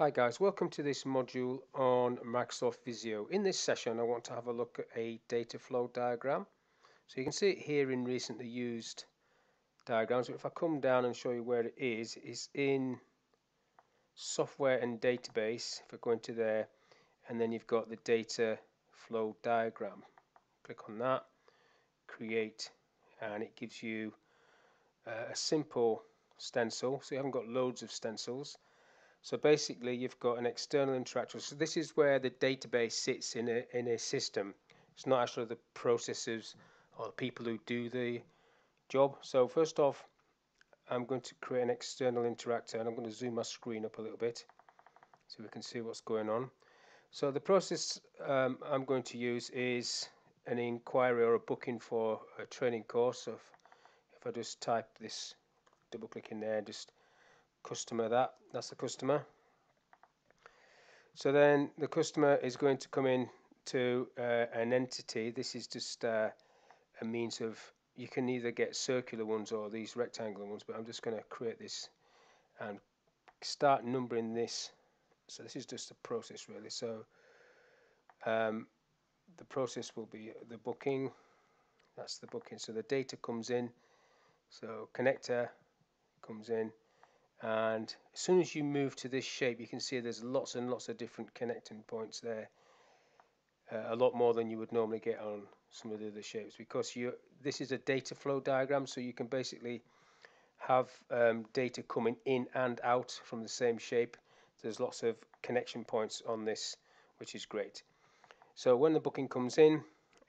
Hi guys, welcome to this module on Microsoft Visio. In this session I want to have a look at a data flow diagram. So you can see it here in recently used diagrams, but if I come down and show you where it is, it's in software and database, if I go into there, and then you've got the data flow diagram. Click on that, create, and it gives you uh, a simple stencil, so you haven't got loads of stencils so basically you've got an external interactor. So this is where the database sits in a, in a system. It's not actually the processors or the people who do the job. So first off, I'm going to create an external interactor and I'm going to zoom my screen up a little bit so we can see what's going on. So the process um, I'm going to use is an inquiry or a booking for a training course. So if, if I just type this, double click in there, just customer that that's the customer. So then the customer is going to come in to uh, an entity. This is just uh, a means of you can either get circular ones or these rectangular ones but I'm just going to create this and start numbering this. So this is just a process really. So um, the process will be the booking. That's the booking. So the data comes in. So connector comes in and as soon as you move to this shape you can see there's lots and lots of different connecting points there uh, a lot more than you would normally get on some of the other shapes because you this is a data flow diagram so you can basically have um, data coming in and out from the same shape. There's lots of connection points on this which is great. So when the booking comes in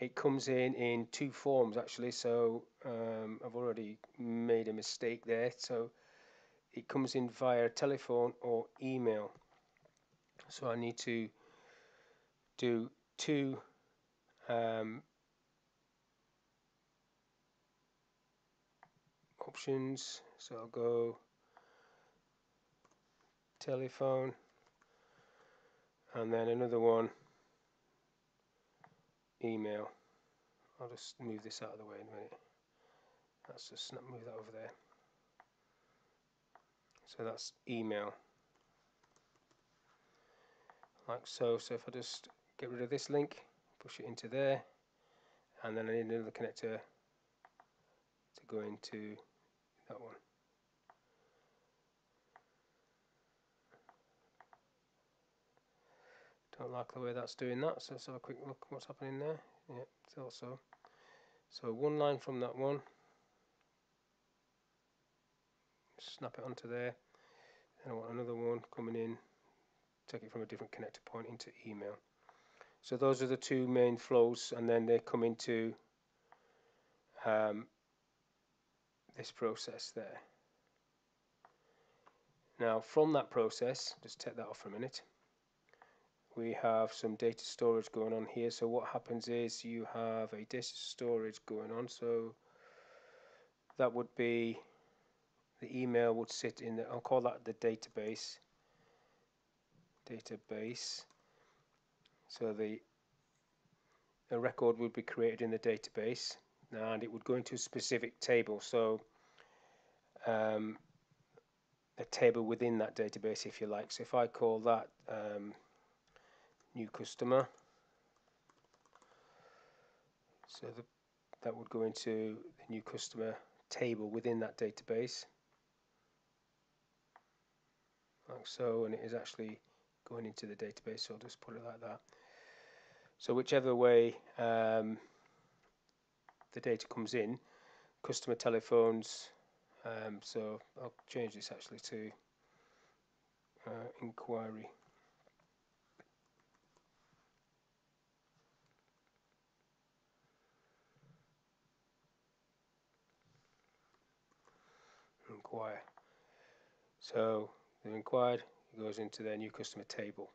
it comes in in two forms actually. So um, I've already made a mistake there. So it comes in via telephone or email. So I need to do two um, options. So I'll go telephone and then another one email. I'll just move this out of the way in a minute. Let's just move that over there so that's email. Like so so if I just get rid of this link push it into there and then I need another connector to go into that one. Don't like the way that's doing that so let's have a quick look what's happening there. Yeah it's also so one line from that one snap it onto there. And I want another one coming in. Take it from a different connector point into email. So those are the two main flows and then they come into um, this process there. Now from that process just take that off for a minute we have some data storage going on here. So what happens is you have a data storage going on. So that would be the email would sit in the, I'll call that the database database. So the a record would be created in the database and it would go into a specific table. So um, a table within that database if you like. So if I call that um, new customer so the, that would go into the new customer table within that database like so and it is actually going into the database so I'll just put it like that. So whichever way um, the data comes in customer telephones um, so I'll change this actually to uh, inquiry. Inquire. So they've inquired it goes into their new customer table.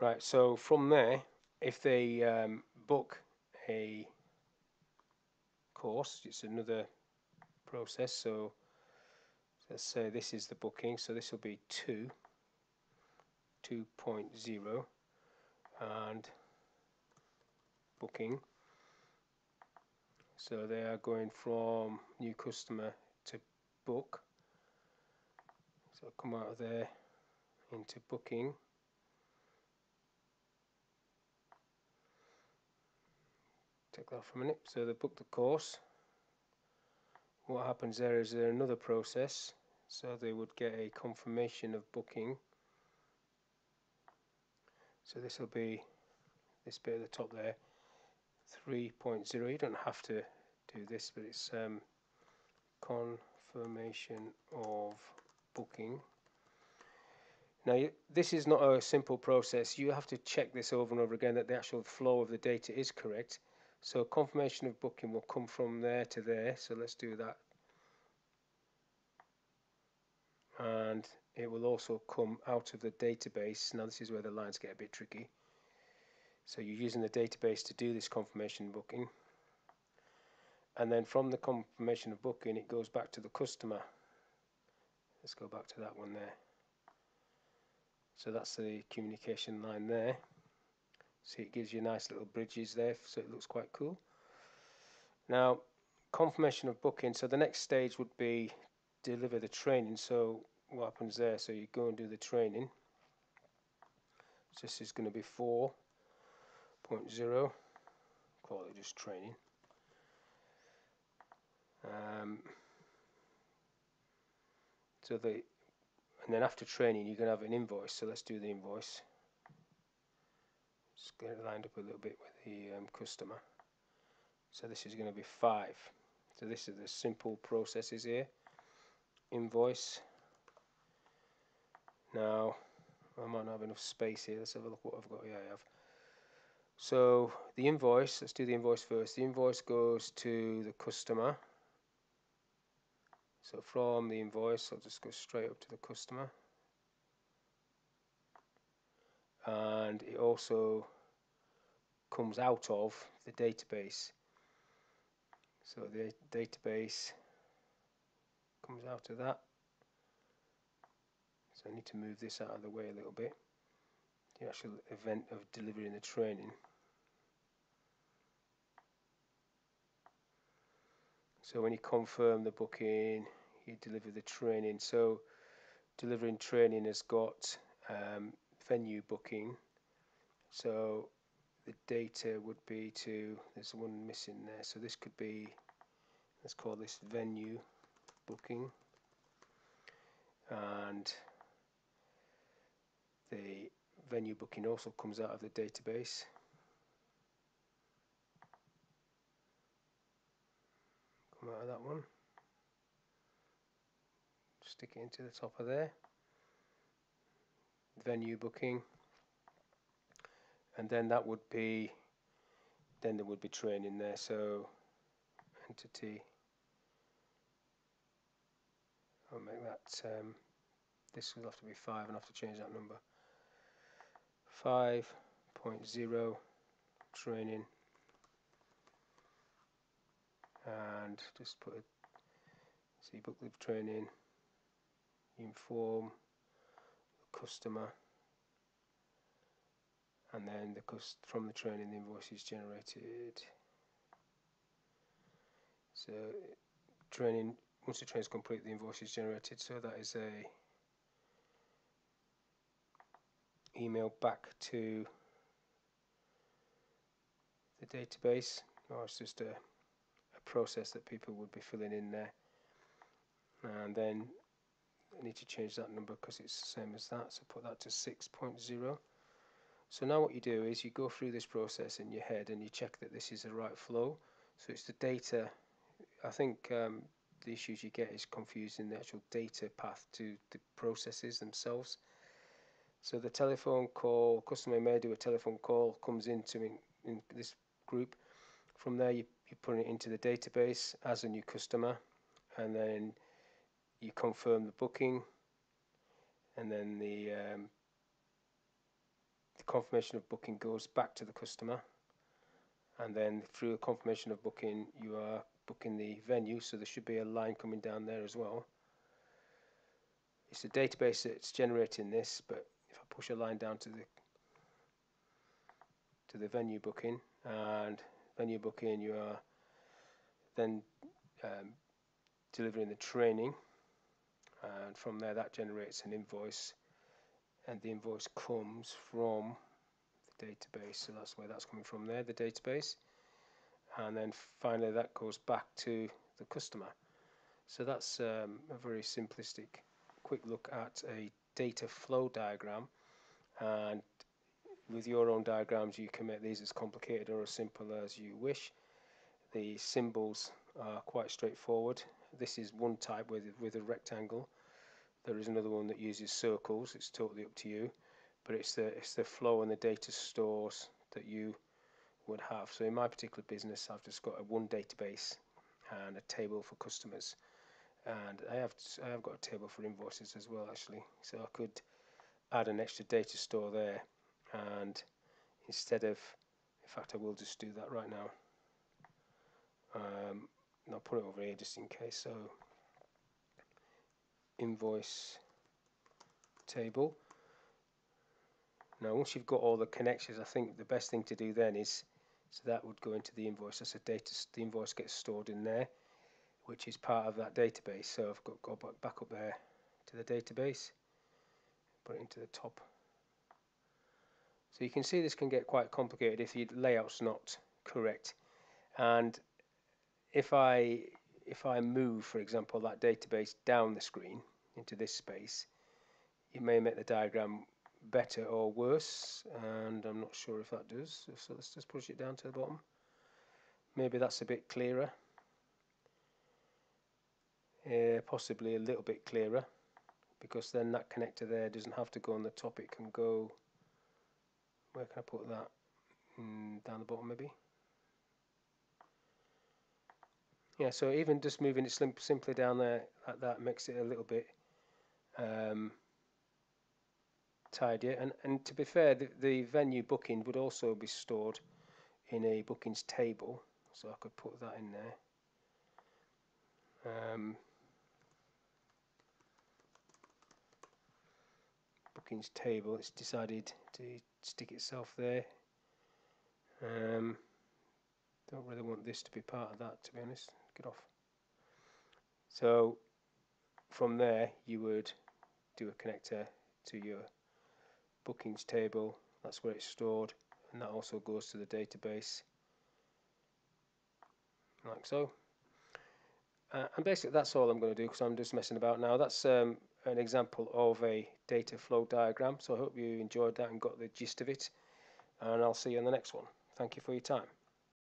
Right so from there if they um, book a course it's another process so let's say this is the booking so this will be 2 2.0 and booking. So they are going from new customer to book so I'll come out of there into booking. Take that for a minute. So they book the course. What happens there is there another process. So they would get a confirmation of booking. So this will be this bit at the top there. 3.0 you don't have to do this but it's um, confirmation of booking. Now this is not a simple process. You have to check this over and over again that the actual flow of the data is correct. So confirmation of booking will come from there to there. So let's do that. And it will also come out of the database. Now this is where the lines get a bit tricky. So you're using the database to do this confirmation booking. And then from the confirmation of booking it goes back to the customer let's go back to that one there. So that's the communication line there. See it gives you nice little bridges there so it looks quite cool. Now confirmation of booking. So the next stage would be deliver the training. So what happens there? So you go and do the training. This is going to be 4.0 call it just training. Um, so the and then after training you're going to have an invoice so let's do the invoice. Just get it lined up a little bit with the um, customer. So this is going to be 5 so this is the simple processes here. Invoice. Now I might not have enough space here. Let's have a look what I've got yeah I have. So the invoice let's do the invoice first. The invoice goes to the customer so from the invoice, I'll just go straight up to the customer. And it also comes out of the database. So the database comes out of that. So I need to move this out of the way a little bit. The actual event of delivering the training. So when you confirm the booking, you deliver the training. So delivering training has got um, venue booking. So the data would be to, there's one missing there. So this could be, let's call this venue booking. And the venue booking also comes out of the database. Out of that one. Stick it into the top of there. Venue booking. And then that would be then there would be training there so entity. I'll make that um, this will have to be 5 and I have to change that number. 5.0 training and just put a see book the training inform the customer and then the cost from the training the invoice is generated. So training once the training is complete the invoice is generated. So that is a email back to the database. Or it's just a process that people would be filling in there. And then I need to change that number because it's the same as that so put that to 6.0 so now what you do is you go through this process in your head and you check that this is the right flow. So it's the data I think um, the issues you get is confusing the actual data path to the processes themselves. So the telephone call customer may do a telephone call comes into in, in this group. From there you you put it into the database as a new customer and then you confirm the booking and then the, um, the confirmation of booking goes back to the customer. And then through a confirmation of booking you are booking the venue so there should be a line coming down there as well. It's the database that's generating this but if I push a line down to the to the venue booking and venue booking, you are then um, delivering the training and from there that generates an invoice and the invoice comes from the database. So that's where that's coming from there the database. And then finally that goes back to the customer. So that's um, a very simplistic quick look at a data flow diagram. And with your own diagrams you can make these as complicated or as simple as you wish. The symbols are quite straightforward. This is one type with, with a rectangle. There is another one that uses circles. It's totally up to you. But it's the it's the flow and the data stores that you would have. So in my particular business I've just got a one database and a table for customers. And I have I have got a table for invoices as well actually. So I could add an extra data store there and instead of in fact I will just do that right now um, I'll put it over here just in case so invoice table now once you've got all the connections I think the best thing to do then is so that would go into the invoice as a data the invoice gets stored in there which is part of that database. So I've got go back up there to the database, put it into the top. So you can see this can get quite complicated if your layout's not correct. And if I if I move, for example, that database down the screen into this space, it may make the diagram better or worse, and I'm not sure if that does. So let's just push it down to the bottom. Maybe that's a bit clearer uh, possibly a little bit clearer because then that connector there doesn't have to go on the top it can go where can I put that? Mm, down the bottom maybe? Yeah so even just moving it simply down there like that makes it a little bit um, tidier. And, and to be fair the, the venue booking would also be stored in a bookings table so I could put that in there. Um, bookings table it's decided to stick itself there. Um, don't really want this to be part of that to be honest. Get off. So from there you would do a connector to your bookings table. That's where it's stored and that also goes to the database. Like so. Uh, and basically that's all I'm going to do because I'm just messing about now. That's um, an example of a data flow diagram. So I hope you enjoyed that and got the gist of it. And I'll see you in the next one. Thank you for your time.